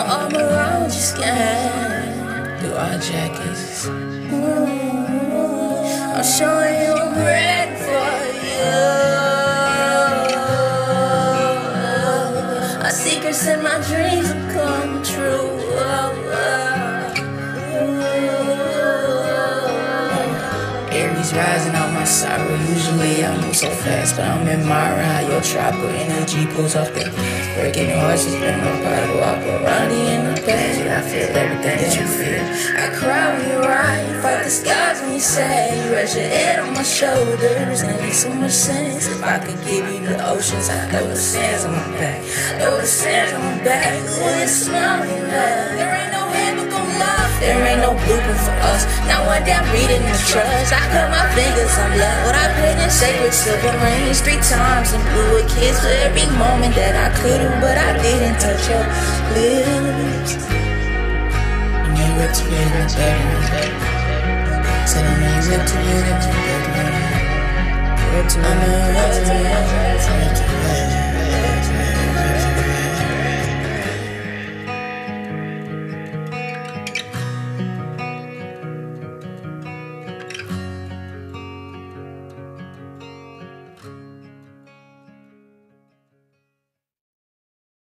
I put my arm around your skin through our jackets. Mm, I'm showing you I'm ready for you. My secrets and my dreams have come true. Aries rising out my sorrow. Usually I move so fast, but I'm admiring how your tropical energy pulls off the breaking hearts has been my around you in the past, I feel everything that you feel. I cry when you ride, you fight the skies when you say you rest your head on my shoulders. And it makes so much sense. If I could give you the oceans, I know the sands on my back, know the sands on my back. When it's smiling, love, there blueprint for us. Now one I'm reading the trust. I cut my fingers on love. What I put in sacred silver rings three times and blew a kiss for every moment that I could've, but I didn't touch your lips. And you were to I'm you, to.